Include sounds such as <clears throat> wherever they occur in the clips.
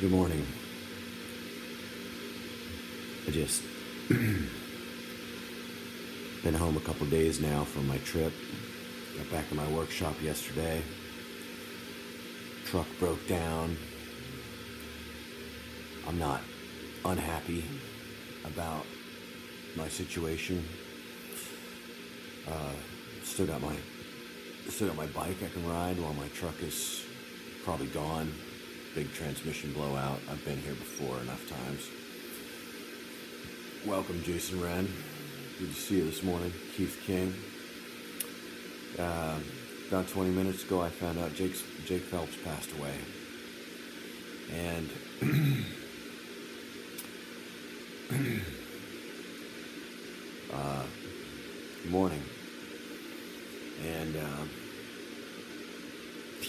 Good morning. I just <clears throat> been home a couple days now from my trip. Got back to my workshop yesterday. Truck broke down. I'm not unhappy about my situation. Uh, still got my still got my bike I can ride while my truck is probably gone. Big transmission blowout. I've been here before enough times. Welcome, Jason Wren. Good to see you this morning. Keith King. Uh, about 20 minutes ago, I found out Jake's, Jake Phelps passed away. And <clears throat> uh, morning. And um,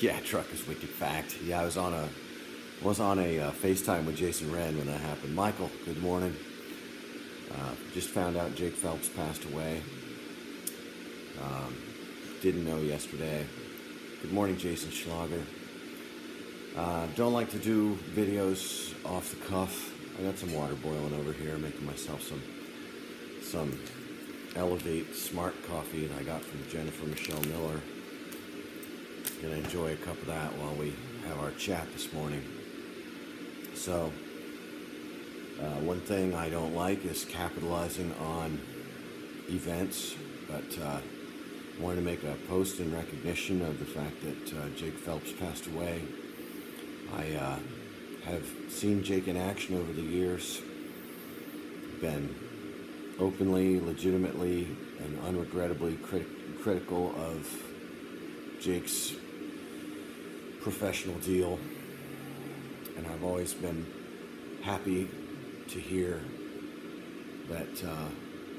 yeah, truck is wicked fact. Yeah, I was on a was on a uh, FaceTime with Jason Wren when that happened. Michael, good morning. Uh, just found out Jake Phelps passed away. Um, didn't know yesterday. Good morning, Jason Schlager. Uh, don't like to do videos off the cuff. I got some water boiling over here, making myself some some Elevate Smart Coffee that I got from Jennifer Michelle Miller. Gonna enjoy a cup of that while we have our chat this morning. So, uh, one thing I don't like is capitalizing on events, but uh, I wanted to make a post in recognition of the fact that uh, Jake Phelps passed away. I uh, have seen Jake in action over the years, been openly, legitimately, and unregrettably crit- critical of Jake's professional deal and I've always been happy to hear that uh,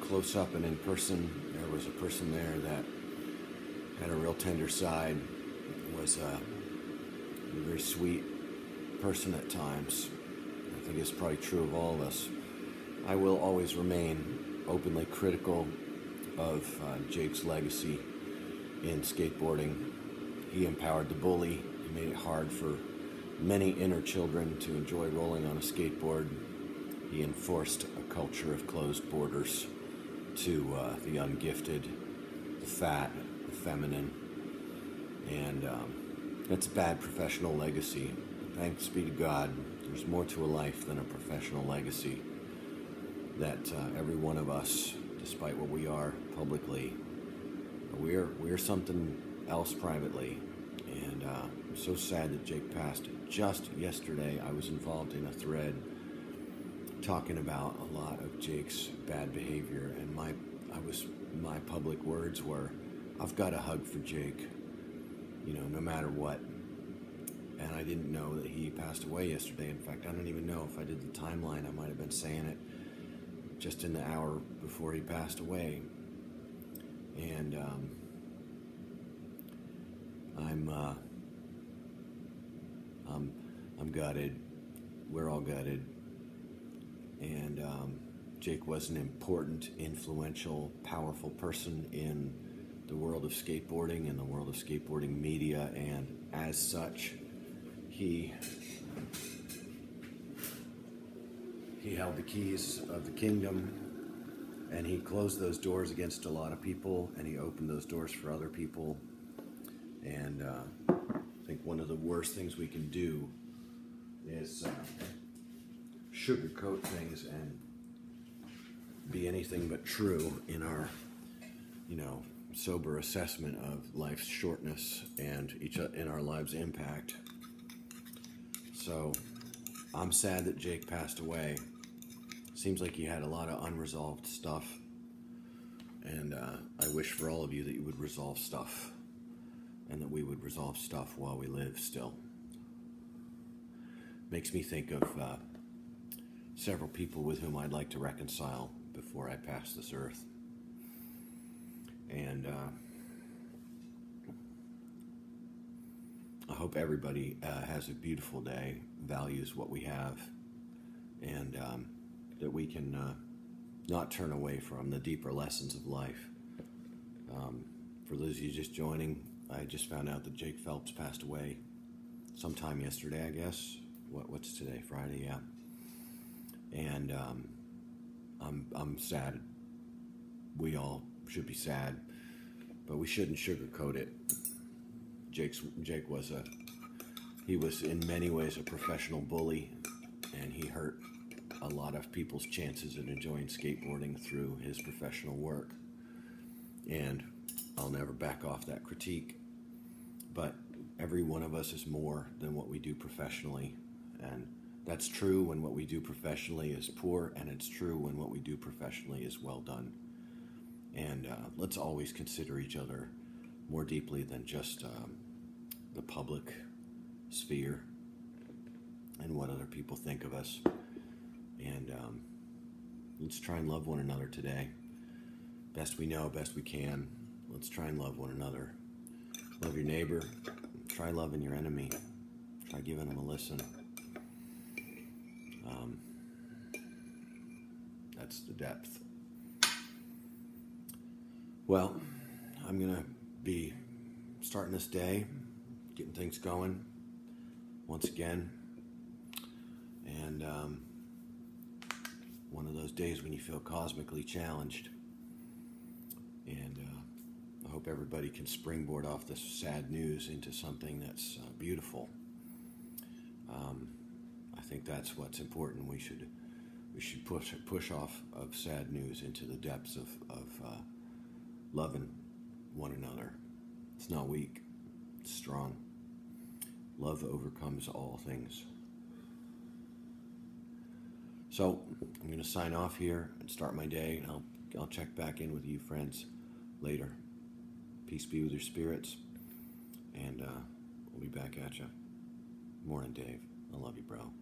close up and in person, there was a person there that had a real tender side, was a very sweet person at times. I think it's probably true of all of us. I will always remain openly critical of uh, Jake's legacy in skateboarding. He empowered the bully. He made it hard for many inner children to enjoy rolling on a skateboard. He enforced a culture of closed borders to uh, the ungifted, the fat, the feminine, and um, that's a bad professional legacy. Thanks be to God, there's more to a life than a professional legacy. That uh, every one of us, despite what we are publicly, we're we're something else privately, and uh, I'm so sad that Jake passed just yesterday, I was involved in a thread talking about a lot of Jake's bad behavior, and my I was my public words were, "I've got a hug for Jake," you know, no matter what. And I didn't know that he passed away yesterday. In fact, I don't even know if I did the timeline. I might have been saying it just in the hour before he passed away. And um, I'm. Uh, I'm, gutted. We're all gutted. And um, Jake was an important, influential, powerful person in the world of skateboarding and the world of skateboarding media, and as such, he he held the keys of the kingdom and he closed those doors against a lot of people and he opened those doors for other people and uh, think one of the worst things we can do is uh, sugarcoat things and be anything but true in our, you know, sober assessment of life's shortness and each in our lives' impact. So, I'm sad that Jake passed away. Seems like he had a lot of unresolved stuff, and uh, I wish for all of you that you would resolve stuff and that we would resolve stuff while we live still. Makes me think of uh, several people with whom I'd like to reconcile before I pass this earth. And uh, I hope everybody uh, has a beautiful day, values what we have, and um, that we can uh, not turn away from the deeper lessons of life. Um, for those of you just joining, I just found out that Jake Phelps passed away sometime yesterday, I guess. what what's today? Friday, yeah. And um, I'm I'm sad. We all should be sad, but we shouldn't sugarcoat it. Jake's Jake was a he was in many ways a professional bully, and he hurt a lot of people's chances of enjoying skateboarding through his professional work. And I'll never back off that critique. But every one of us is more than what we do professionally. And that's true when what we do professionally is poor, and it's true when what we do professionally is well done. And uh, let's always consider each other more deeply than just um, the public sphere and what other people think of us. And um, let's try and love one another today. Best we know, best we can. Let's try and love one another. Love your neighbor. Try loving your enemy. Try giving them a listen. Um, that's the depth. Well, I'm going to be starting this day, getting things going once again. And um, one of those days when you feel cosmically challenged. And uh, hope everybody can springboard off this sad news into something that's uh, beautiful. Um, I think that's what's important. We should we should push push off of sad news into the depths of of uh, loving one another. It's not weak; it's strong. Love overcomes all things. So I'm going to sign off here and start my day, and I'll, I'll check back in with you, friends, later. Peace be with your spirits, and uh, we'll be back at you. Morning, Dave. I love you, bro.